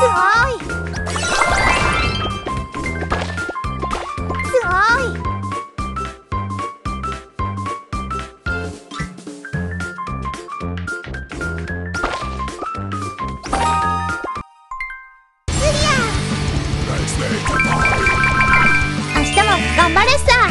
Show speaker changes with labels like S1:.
S1: 明日も頑張るさ